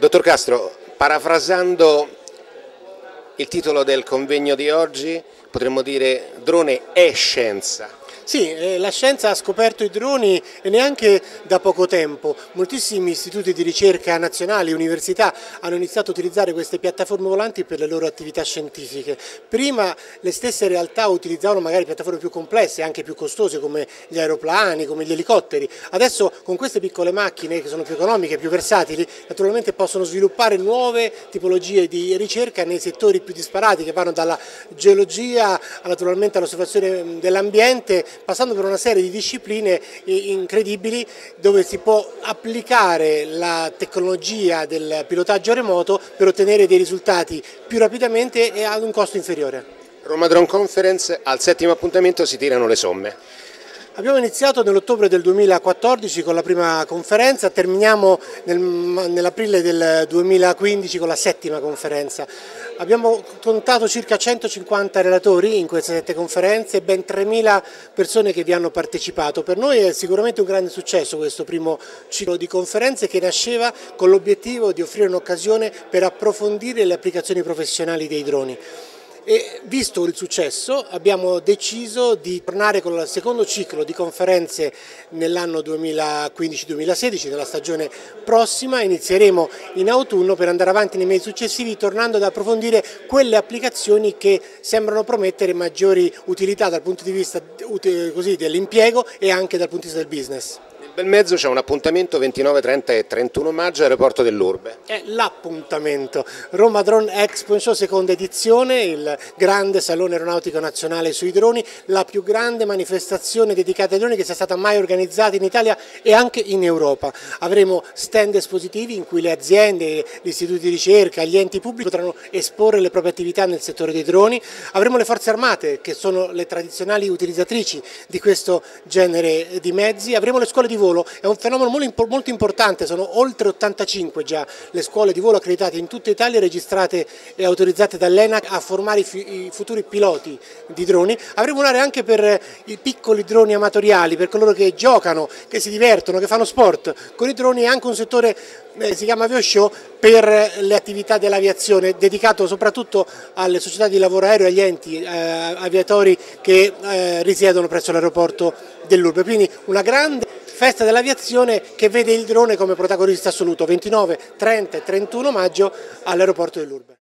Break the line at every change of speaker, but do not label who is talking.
Dottor Castro, parafrasando il titolo del convegno di oggi, potremmo dire drone è scienza.
Sì, eh, la scienza ha scoperto i droni e neanche da poco tempo. Moltissimi istituti di ricerca nazionali, università hanno iniziato a utilizzare queste piattaforme volanti per le loro attività scientifiche. Prima le stesse realtà utilizzavano magari piattaforme più complesse, anche più costose come gli aeroplani, come gli elicotteri. Adesso con queste piccole macchine che sono più economiche, più versatili, naturalmente possono sviluppare nuove tipologie di ricerca nei settori più disparati che vanno dalla geologia naturalmente all'osservazione dell'ambiente passando per una serie di discipline incredibili dove si può applicare la tecnologia del pilotaggio remoto per ottenere dei risultati più rapidamente e ad un costo inferiore.
Roma Drone Conference, al settimo appuntamento si tirano le somme.
Abbiamo iniziato nell'ottobre del 2014 con la prima conferenza, terminiamo nel, nell'aprile del 2015 con la settima conferenza. Abbiamo contato circa 150 relatori in queste sette conferenze e ben 3.000 persone che vi hanno partecipato. Per noi è sicuramente un grande successo questo primo ciclo di conferenze che nasceva con l'obiettivo di offrire un'occasione per approfondire le applicazioni professionali dei droni. E visto il successo abbiamo deciso di tornare con il secondo ciclo di conferenze nell'anno 2015-2016, nella stagione prossima, inizieremo in autunno per andare avanti nei mesi successivi tornando ad approfondire quelle applicazioni che sembrano promettere maggiori utilità dal punto di vista dell'impiego e anche dal punto di vista del business
bel mezzo c'è un appuntamento 29, 30 e 31 maggio all'aeroporto dell'Urbe.
È l'appuntamento. Roma Drone Expo Show seconda edizione, il grande salone aeronautico nazionale sui droni, la più grande manifestazione dedicata ai droni che sia stata mai organizzata in Italia e anche in Europa. Avremo stand espositivi in cui le aziende, gli istituti di ricerca, gli enti pubblici potranno esporre le proprie attività nel settore dei droni. Avremo le forze armate che sono le tradizionali utilizzatrici di questo genere di mezzi. Avremo le scuole di volo, è un fenomeno molto importante, sono oltre 85 già le scuole di volo accreditate in tutta Italia, registrate e autorizzate dall'ENAC a formare i futuri piloti di droni. Avremo un'area anche per i piccoli droni amatoriali, per coloro che giocano, che si divertono, che fanno sport con i droni e anche un settore eh, si chiama Show per le attività dell'aviazione, dedicato soprattutto alle società di lavoro aereo e agli enti eh, aviatori che eh, risiedono presso l'aeroporto dell'Urbe. Quindi una grande festa dell'aviazione che vede il drone come protagonista assoluto 29, 30 e 31 maggio all'aeroporto dell'Urbe.